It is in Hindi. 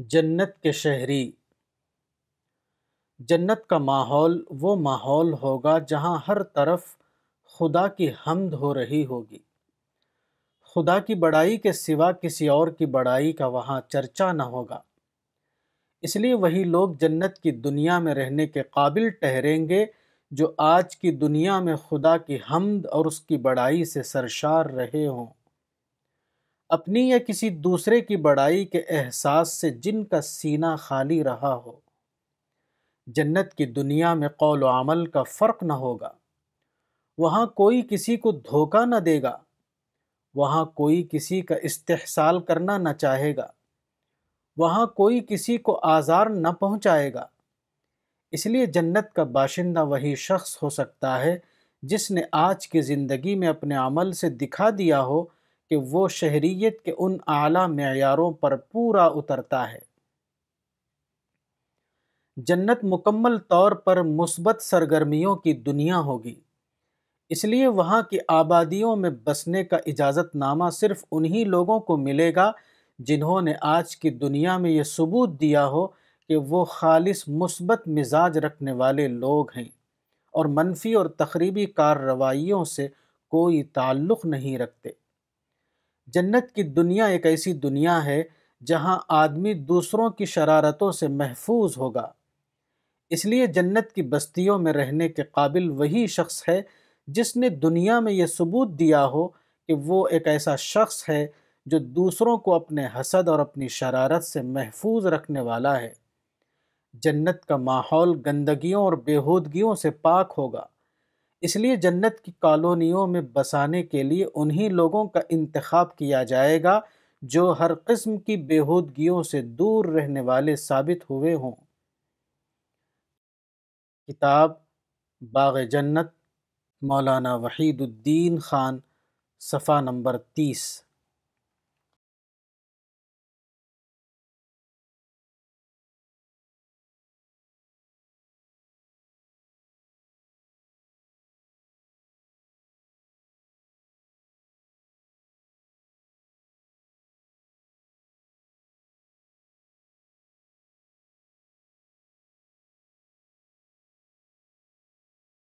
जन्नत के शहरी। जन्नत का माहौल, वो माहौल होगा जहाँ हर तरफ़ खुदा की हमद हो रही होगी। खुदा की बड़ाई के सिवा किसी और की बड़ाई का वहाँ चर्चा न होगा। इसलिए वही लोग जन्नत की दुनिया में रहने के काबिल ठहरेंगे जो आज की दुनिया में खुदा की हमद और उसकी बड़ाई से सरशार रहे हों। अपनी या किसी दूसरे की बड़ाई के एहसास से जिनका सीना खाली रहा हो। जन्नत की दुनिया में कौल अमल का फ़र्क न होगा। वहाँ कोई किसी को धोखा न देगा। वहाँ कोई किसी का इस्तेसाल करना न चाहेगा। वहाँ कोई किसी को आज़ार न पहुँचाएगा। इसलिए जन्नत का बाशिंदा वही शख्स हो सकता है जिसने आज की ज़िंदगी में अपने अमल से दिखा दिया हो कि वो शहरीत के उन आला मैारों पर पूरा उतरता है। जन्नत मुकम्मल तौर पर मुस्बत सरगर्मियों की दुनिया होगी। इसलिए वहाँ की आबादियों में बसने का इजाज़तनामा सिर्फ़ उन्हीं लोगों को मिलेगा जिन्होंने आज की दुनिया में ये सबूत दिया हो कि वो खालिस मुस्बत मिजाज रखने वाले लोग हैं और मनफी और तकरीबी कार्रवाइयों से कोई ताल्लुक़ नहीं रखते। जन्नत की दुनिया एक ऐसी दुनिया है जहाँ आदमी दूसरों की शरारतों से महफूज होगा। इसलिए जन्नत की बस्तियों में रहने के काबिल वही शख्स है जिसने दुनिया में यह सबूत दिया हो कि वो एक ऐसा शख्स है जो दूसरों को अपने हसद और अपनी शरारत से महफूज रखने वाला है। जन्नत का माहौल गंदगियों और बेहूदगियों से पाक होगा। इसलिए जन्नत की कॉलोनियों में बसाने के लिए उन्हीं लोगों का इंतखब किया जाएगा, जो हर किस्म की बेहूदगियों से दूर रहने वाले साबित हुए हों। किताब बाग जन्नत मौलाना वहीदुद्दीन ख़ान, सफ़ा नंबर तीस।